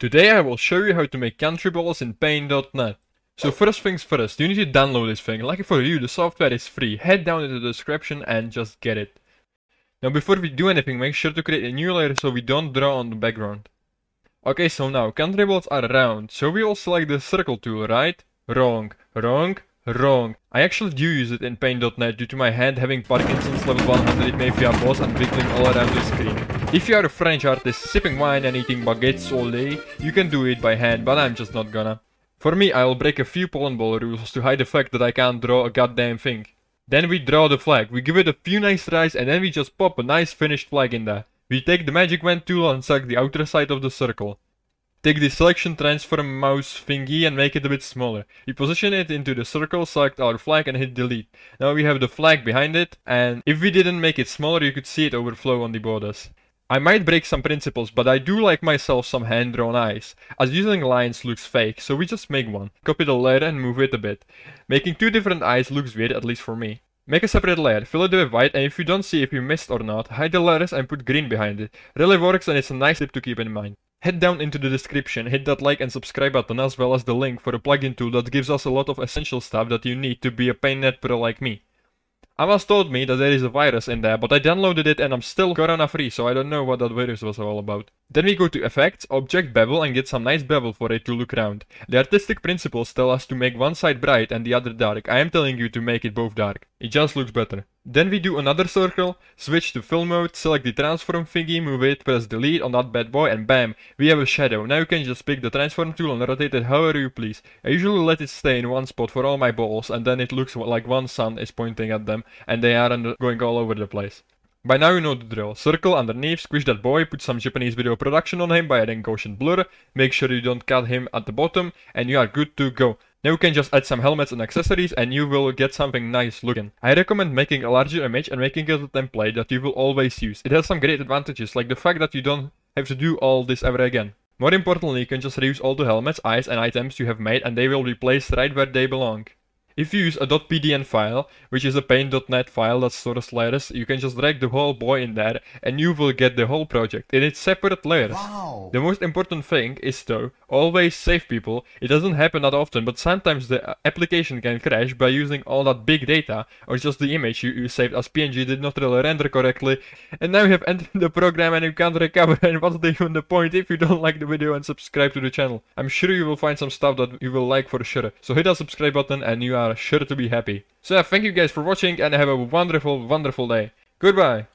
Today I will show you how to make country balls in Paint.net. So first things first, you need to download this thing. Lucky for you, the software is free. Head down into the description and just get it. Now before we do anything, make sure to create a new layer so we don't draw on the background. Okay, so now, country balls are round, so we will select the circle tool, right? Wrong, wrong, wrong. I actually do use it in Paint.net due to my hand having Parkinson's level 100 it may via boss and wiggling all around the screen. If you are a French artist sipping wine and eating baguettes all day, you can do it by hand, but I'm just not gonna. For me, I'll break a few Polandball rules to hide the fact that I can't draw a goddamn thing. Then we draw the flag, we give it a few nice tries and then we just pop a nice finished flag in there. We take the magic wand tool and select the outer side of the circle. Take the selection transform mouse thingy and make it a bit smaller. We position it into the circle, select our flag and hit delete. Now we have the flag behind it and if we didn't make it smaller you could see it overflow on the borders. I might break some principles, but I do like myself some hand-drawn eyes, as using lines looks fake, so we just make one. Copy the layer and move it a bit. Making two different eyes looks weird, at least for me. Make a separate layer, fill it with white, and if you don't see if you missed or not, hide the letters and put green behind it. Really works and it's a nice tip to keep in mind. Head down into the description, hit that like and subscribe button as well as the link for a plugin tool that gives us a lot of essential stuff that you need to be a PaintNet pro like me. Amas told me that there is a virus in there, but I downloaded it and I'm still corona free, so I don't know what that virus was all about. Then we go to Effects, Object Bevel and get some nice bevel for it to look round. The artistic principles tell us to make one side bright and the other dark. I am telling you to make it both dark. It just looks better. Then we do another circle, switch to fill mode, select the transform thingy, move it, press delete on that bad boy and bam, we have a shadow. Now you can just pick the transform tool and rotate it however you please. I usually let it stay in one spot for all my balls and then it looks like one sun is pointing at them and they aren't going all over the place. By now you know the drill. Circle underneath, squish that boy, put some Japanese video production on him by adding Gaussian blur, make sure you don't cut him at the bottom, and you are good to go. Now you can just add some helmets and accessories and you will get something nice looking. I recommend making a larger image and making it a template that you will always use. It has some great advantages like the fact that you don't have to do all this ever again. More importantly, you can just reuse all the helmets, eyes and items you have made and they will be placed right where they belong. If you use a .pdn file, which is a paint.net file that stores layers, you can just drag the whole boy in there and you will get the whole project in its separate layers. Wow. The most important thing is though, always save people. It doesn't happen that often, but sometimes the application can crash by using all that big data or just the image you, you saved as PNG did not really render correctly. And now you have entered the program and you can't recover and what's even the point if you don't like the video and subscribe to the channel. I'm sure you will find some stuff that you will like for sure. So hit that subscribe button and you are sure to be happy. So thank you guys for watching and have a wonderful, wonderful day. Goodbye!